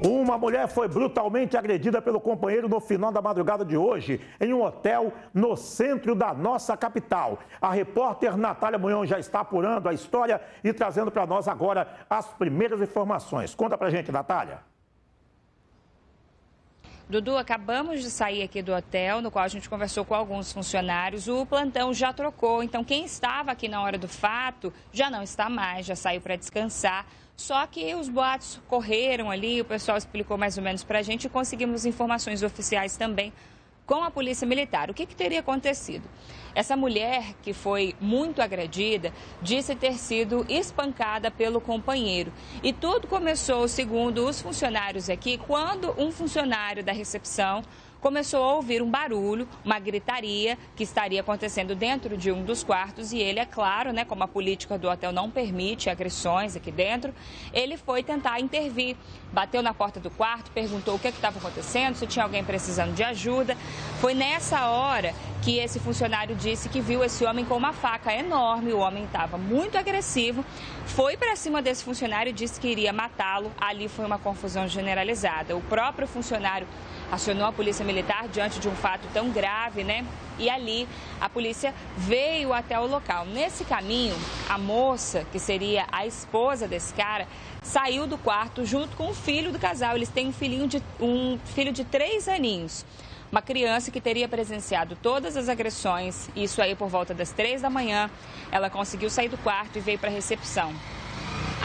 Uma mulher foi brutalmente agredida pelo companheiro no final da madrugada de hoje, em um hotel no centro da nossa capital. A repórter Natália Munhão já está apurando a história e trazendo para nós agora as primeiras informações. Conta pra gente, Natália. Dudu, acabamos de sair aqui do hotel, no qual a gente conversou com alguns funcionários. O plantão já trocou, então quem estava aqui na hora do fato já não está mais, já saiu para descansar. Só que os boatos correram ali, o pessoal explicou mais ou menos para a gente e conseguimos informações oficiais também com a Polícia Militar. O que, que, teria acontecido? Essa mulher que foi muito agredida disse ter sido espancada pelo companheiro. E tudo começou, segundo os funcionários aqui, quando um funcionário da recepção começou a ouvir um barulho, uma gritaria que estaria acontecendo dentro de um dos quartos e ele, é claro, né, como a política do hotel não permite agressões aqui dentro, ele foi tentar intervir. Bateu na porta do quarto, perguntou o que estava acontecendo, se tinha alguém precisando de ajuda. Foi nessa hora que esse funcionário disse que viu esse homem com uma faca enorme, o homem estava muito agressivo, foi para cima desse funcionário e disse que iria matá-lo. Ali foi uma confusão generalizada. O próprio funcionário acionou a polícia militar diante de um fato tão grave, né? E ali a polícia veio até o local. Nesse caminho, a moça, que seria a esposa desse cara, saiu do quarto junto com o filho do casal. Eles têm um filhinho de um filho de três aninhos. Uma criança que teria presenciado todas as agressões, isso aí por volta das três da manhã, ela conseguiu sair do quarto e veio para a recepção.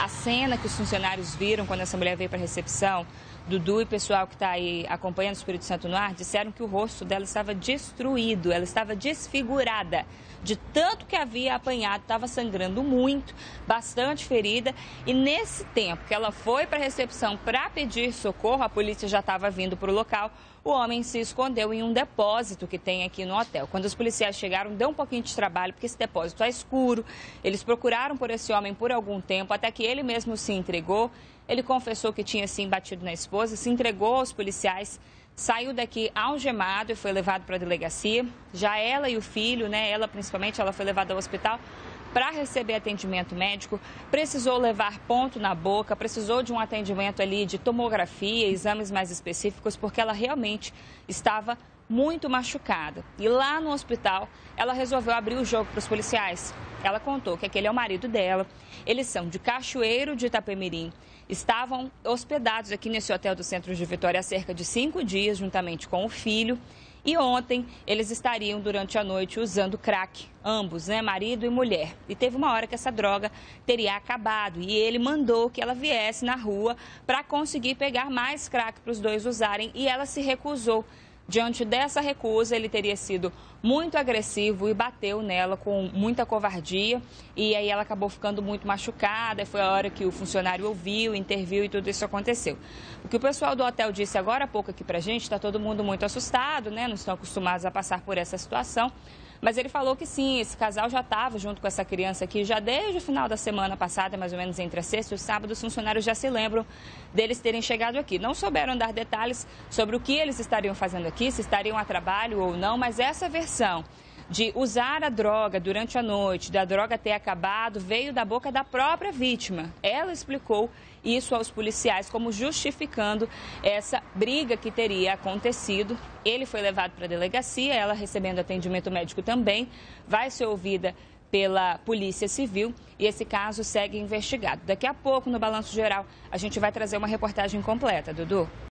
A cena que os funcionários viram quando essa mulher veio para a recepção Dudu e pessoal que está aí acompanhando o Espírito Santo no ar disseram que o rosto dela estava destruído, ela estava desfigurada. De tanto que havia apanhado, estava sangrando muito, bastante ferida. E nesse tempo que ela foi para a recepção para pedir socorro, a polícia já estava vindo para o local. O homem se escondeu em um depósito que tem aqui no hotel. Quando os policiais chegaram, deu um pouquinho de trabalho, porque esse depósito é escuro. Eles procuraram por esse homem por algum tempo, até que ele mesmo se entregou ele confessou que tinha sim batido na esposa, se entregou aos policiais, saiu daqui algemado e foi levado para a delegacia. Já ela e o filho, né, ela principalmente, ela foi levada ao hospital para receber atendimento médico, precisou levar ponto na boca, precisou de um atendimento ali de tomografia, exames mais específicos, porque ela realmente estava muito machucada. E lá no hospital, ela resolveu abrir o jogo para os policiais. Ela contou que aquele é o marido dela. Eles são de Cachoeiro de Itapemirim. Estavam hospedados aqui nesse hotel do centro de Vitória há cerca de cinco dias, juntamente com o filho. E ontem eles estariam durante a noite usando crack, ambos, né, marido e mulher. E teve uma hora que essa droga teria acabado e ele mandou que ela viesse na rua para conseguir pegar mais crack para os dois usarem e ela se recusou. Diante dessa recusa, ele teria sido muito agressivo e bateu nela com muita covardia. E aí ela acabou ficando muito machucada. Foi a hora que o funcionário ouviu, interviu e tudo isso aconteceu. O que o pessoal do hotel disse agora há pouco aqui pra gente, está todo mundo muito assustado, né? Não estão acostumados a passar por essa situação. Mas ele falou que sim, esse casal já estava junto com essa criança aqui já desde o final da semana passada, mais ou menos entre a sexta e o sábado. Os funcionários já se lembram deles terem chegado aqui. Não souberam dar detalhes sobre o que eles estariam fazendo aqui, se estariam a trabalho ou não, mas essa versão de usar a droga durante a noite, da droga ter acabado, veio da boca da própria vítima. Ela explicou isso aos policiais como justificando essa briga que teria acontecido. Ele foi levado para a delegacia, ela recebendo atendimento médico também, vai ser ouvida pela Polícia Civil e esse caso segue investigado. Daqui a pouco, no Balanço Geral, a gente vai trazer uma reportagem completa, Dudu.